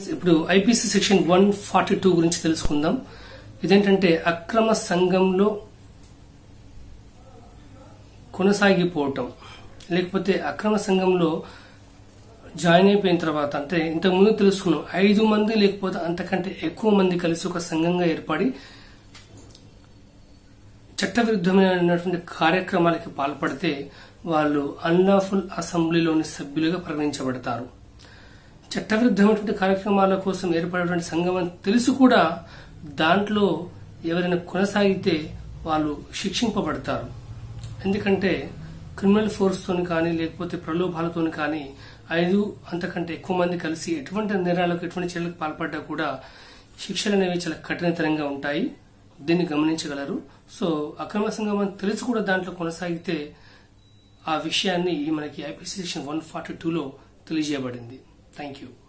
ఇప్పుడు IPC section one forty two గురించి తెలుసుకుందాం. ఇదేంటంటే అక్రమ సంఘంలో కొనసాగిపోవటం. లేకపోతే అక్రమ సంఘంలో జాయిన్ అయిపోయిన తర్వాత అంటే ఇంతకుముందు తెలుసుకున్నాం ఐదు మంది లేకపోతే అంతకంటే ఎక్కువ మంది కలిసి ఒక సంఘంగా ఏర్పడి చట్టవిరుద్ధమైనటువంటి కార్యక్రమాలకి పాల్పడితే వాళ్ళు అన్లాఫుల్ అసెంబ్లీలోని సభ్యులుగా పరిగణించబడతారు. చట్టవిరుద్ధమైనటువంటి కార్యక్రమాల కోసం ఏర్పడేటువంటి సంఘం అని తెలుసు కూడా దాంట్లో ఎవరైనా కొనసాగితే వాళ్ళు శిక్షింపబడతారు. ఎందుకంటే క్రిమినల్ ఫోర్స్తోని కానీ లేకపోతే ప్రలోభాలతోని కానీ ఐదు అంతకంటే ఎక్కువ మంది కలిసి ఎటువంటి నేరాలకు ఎటువంటి చర్యలకు పాల్పడ్డా కూడా శిక్షలు అనేవి చాలా కఠినతరంగా ఉంటాయి. దీన్ని గమనించగలరు. సో అక్రమ సంఘం అని తెలిసి కూడా దాంట్లో కొనసాగితే ఆ విషయాన్ని మనకి ఐపీసీ సెక్షన్ వన్ ఫార్టీ టూలో తెలియజేయబడింది. Thank you.